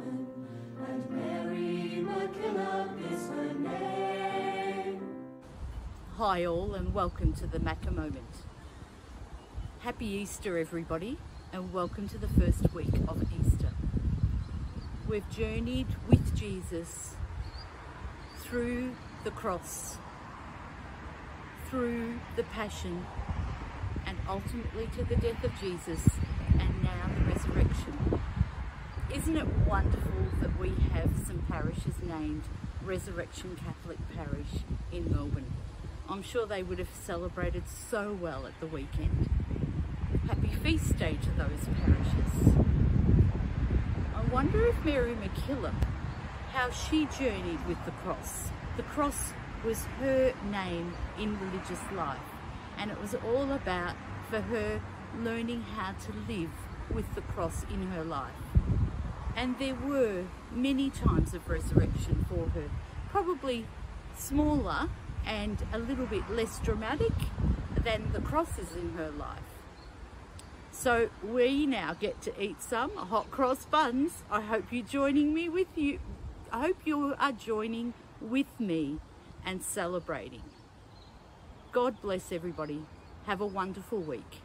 and Mary MacKillop is her name. Hi, all, and welcome to the MacKa Moment. Happy Easter, everybody, and welcome to the first week of Easter. We've journeyed with Jesus through the cross, through the passion, and ultimately to the death of Jesus, and now the resurrection. Isn't it wonderful that we have some parishes named Resurrection Catholic Parish in Melbourne? I'm sure they would have celebrated so well at the weekend. Happy feast day to those parishes. I wonder if Mary MacKillop, how she journeyed with the cross. The cross was her name in religious life and it was all about for her learning how to live with the cross in her life. And there were many times of resurrection for her, probably smaller and a little bit less dramatic than the crosses in her life. So we now get to eat some hot cross buns. I hope you're joining me with you. I hope you are joining with me and celebrating. God bless everybody. Have a wonderful week.